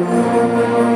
Música